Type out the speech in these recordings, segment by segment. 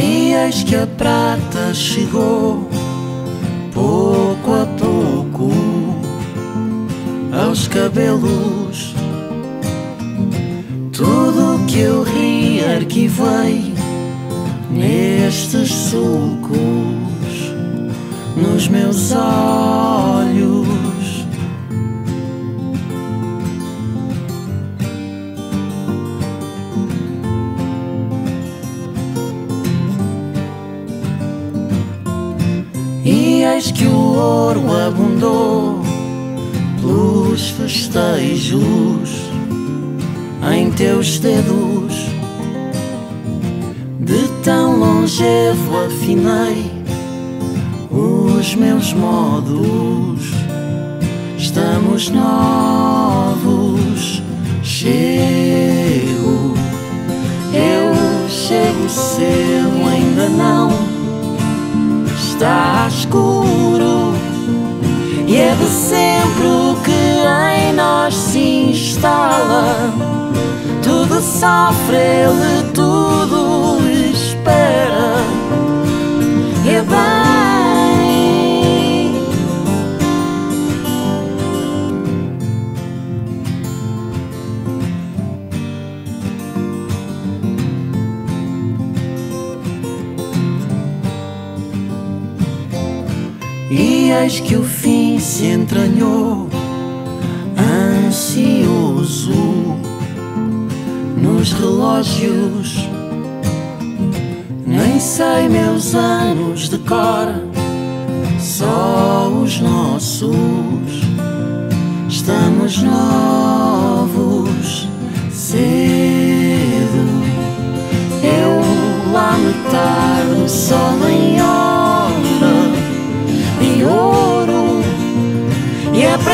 E eis que a prata chegou, pouco a pouco, aos cabelos. Tudo que eu ri arquivei nestes sulcos, nos meus olhos. E eis que o ouro abundou pelos festejos em teus dedos. De tão longevo afinei os meus modos. Estamos novos, chego. Eu chego cedo, ainda não está escuro. E é de sempre o que em nós se instala. Tudo sofre, ele tudo espera. E é E eis que o fim se entranhou, ansioso nos relógios. Nem sei meus anos de cor, só os nossos. Estamos novos,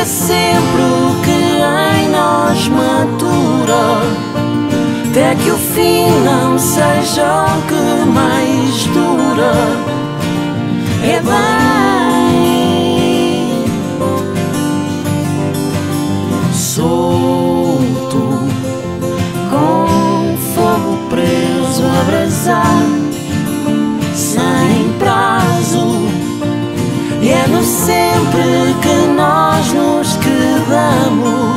sempre o que em nós matura. Até que o fim não seja o que mais dura. É bem Solto Com fogo preso a brasar Sem prazo. E é no sempre que nós nos quedamos.